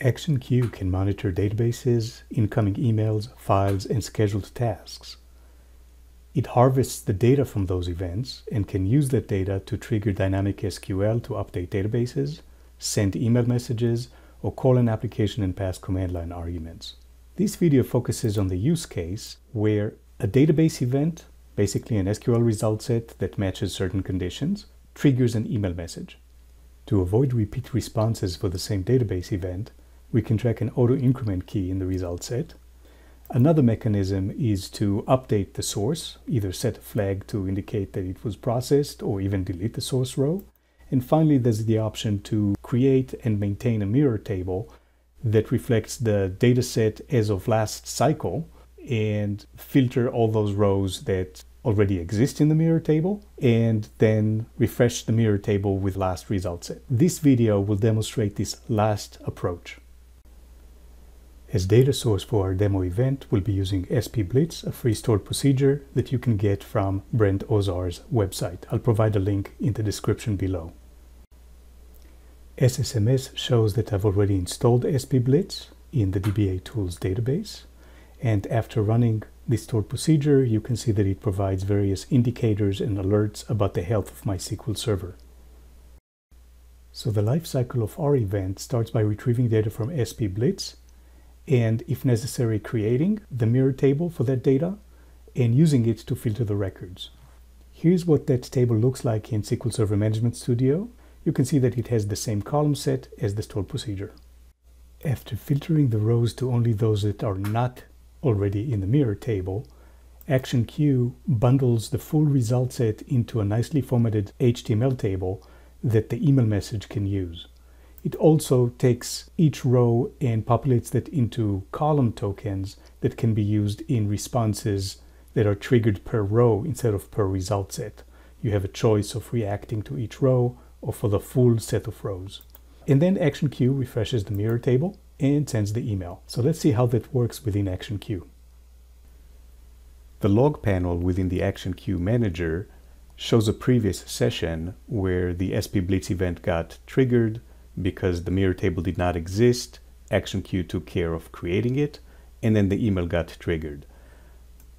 ActionQ can monitor databases, incoming emails, files, and scheduled tasks. It harvests the data from those events and can use that data to trigger dynamic SQL to update databases, send email messages, or call an application and pass command line arguments. This video focuses on the use case where a database event, basically an SQL result set that matches certain conditions, triggers an email message. To avoid repeat responses for the same database event, we can track an auto increment key in the result set. Another mechanism is to update the source, either set a flag to indicate that it was processed or even delete the source row. And finally, there's the option to create and maintain a mirror table that reflects the dataset as of last cycle and filter all those rows that already exist in the mirror table and then refresh the mirror table with last result set. This video will demonstrate this last approach. As data source for our demo event, we'll be using sp_Blitz, a free stored procedure that you can get from Brent Ozar's website. I'll provide a link in the description below. SSMS shows that I've already installed sp_Blitz in the DBA tools database. And after running the stored procedure, you can see that it provides various indicators and alerts about the health of my SQL server. So the lifecycle of our event starts by retrieving data from sp_Blitz and, if necessary, creating the mirror table for that data and using it to filter the records. Here's what that table looks like in SQL Server Management Studio. You can see that it has the same column set as the stored procedure. After filtering the rows to only those that are not already in the mirror table, ActionQ bundles the full result set into a nicely formatted HTML table that the email message can use. It also takes each row and populates that into column tokens that can be used in responses that are triggered per row instead of per result set. You have a choice of reacting to each row or for the full set of rows. And then ActionQ refreshes the mirror table and sends the email. So let's see how that works within ActionQ. The log panel within the ActionQ manager shows a previous session where the sp_Blitz event got triggered because the mirror table did not exist. ActionQ took care of creating it, and then the email got triggered.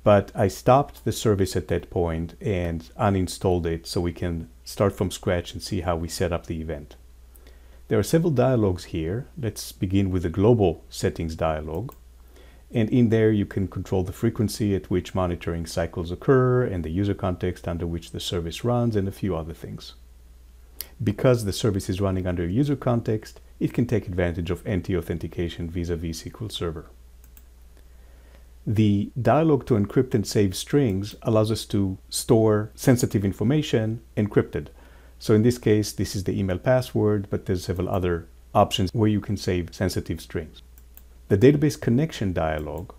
But I stopped the service at that point and uninstalled it so we can start from scratch and see how we set up the event. There are several dialogues here. Let's begin with the global settings dialog. And in there, you can control the frequency at which monitoring cycles occur and the user context under which the service runs and a few other things. Because the service is running under a user context, it can take advantage of NT authentication vis-a-vis -vis SQL Server. The dialog to encrypt and save strings allows us to store sensitive information encrypted. So in this case, this is the email password, but there's several other options where you can save sensitive strings. The database connection dialog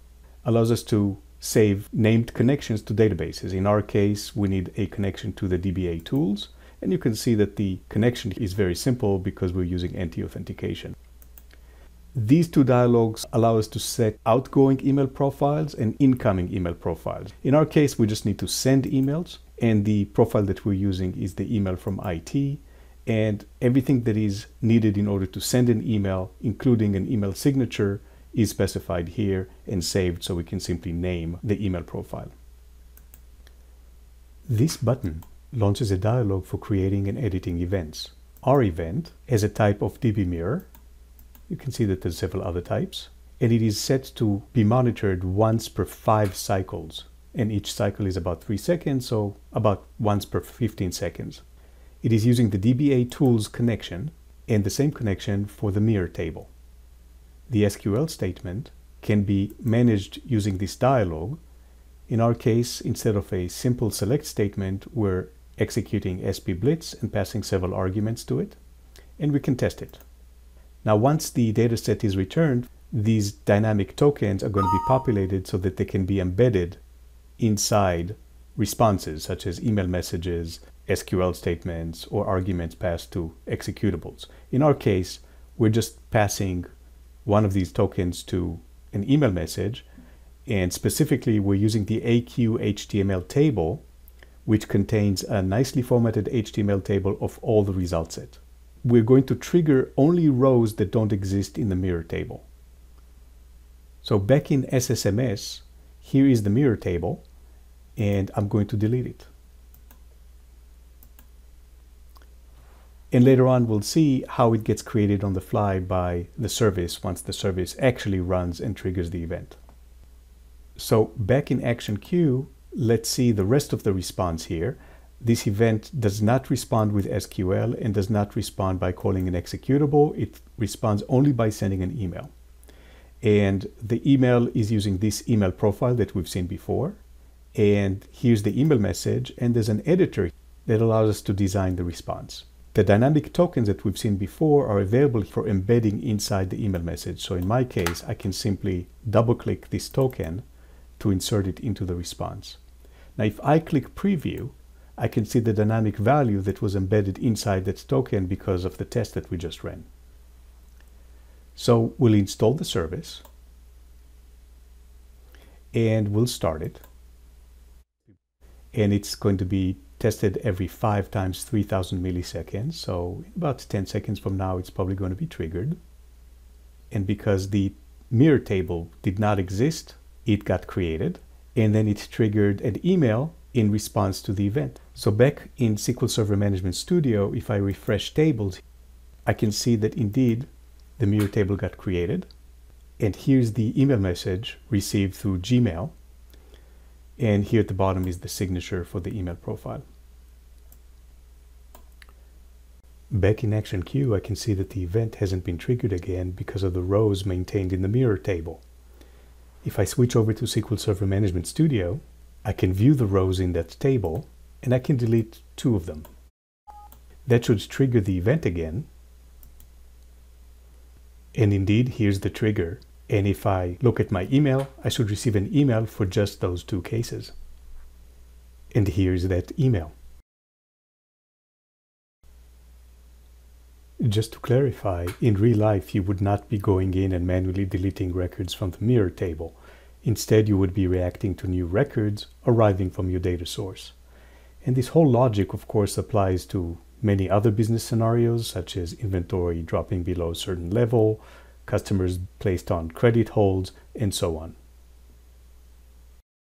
allows us to save named connections to databases. In our case, we need a connection to the DBA tools, and you can see that the connection is very simple because we're using NT authentication. These two dialogues allow us to set outgoing email profiles and incoming email profiles. In our case, we just need to send emails and the profile that we're using is the email from IT and everything that is needed in order to send an email, including an email signature, is specified here and saved so we can simply name the email profile. This button launches a dialog for creating and editing events. Our event has a type of DB mirror. You can see that there's several other types. And it is set to be monitored once per five cycles and each cycle is about 3 seconds, so about once per 15 seconds. It is using the DBA tools connection and the same connection for the mirror table. The SQL statement can be managed using this dialog. In our case, instead of a simple select statement, we're executing sp_Blitz and passing several arguments to it, and we can test it. Now, once the dataset is returned, these dynamic tokens are going to be populated so that they can be embedded inside responses such as email messages, SQL statements, or arguments passed to executables. In our case, we're just passing one of these tokens to an email message, and specifically we're using the AQ HTML table, which contains a nicely formatted HTML table of all the result set. we're going to trigger only rows that don't exist in the mirror table. So back in SSMS, here is the mirror table, and I'm going to delete it. And later on, we'll see how it gets created on the fly by the service once the service actually runs and triggers the event. So back in ActionQ, let's see the rest of the response here. This event does not respond with SQL and does not respond by calling an executable. It responds only by sending an email. And the email is using this email profile that we've seen before. And here's the email message, and there's an editor that allows us to design the response. The dynamic tokens that we've seen before are available for embedding inside the email message. So in my case, I can simply double click this token to insert it into the response. Now, if I click preview, I can see the dynamic value that was embedded inside that token because of the test that we just ran. So we'll install the service and we'll start it. And it's going to be tested every 5 times 3000 milliseconds. So about 10 seconds from now, it's probably going to be triggered. And because the mirror table did not exist, it got created. And then it triggered an email in response to the event. So back in SQL Server Management Studio, if I refresh tables, I can see that indeed the mirror table got created. And here's the email message received through Gmail. And here at the bottom is the signature for the email profile. Back in ActionQ, I can see that the event hasn't been triggered again because of the rows maintained in the mirror table. If I switch over to SQL Server Management Studio, I can view the rows in that table and I can delete two of them. That should trigger the event again. And indeed, here's the trigger. And if I look at my email, I should receive an email for just those two cases. And here's that email. Just to clarify, in real life you would not be going in and manually deleting records from the mirror table. Instead, you would be reacting to new records arriving from your data source. And this whole logic, of course, applies to many other business scenarios, such as inventory dropping below a certain level, customers placed on credit holds, and so on.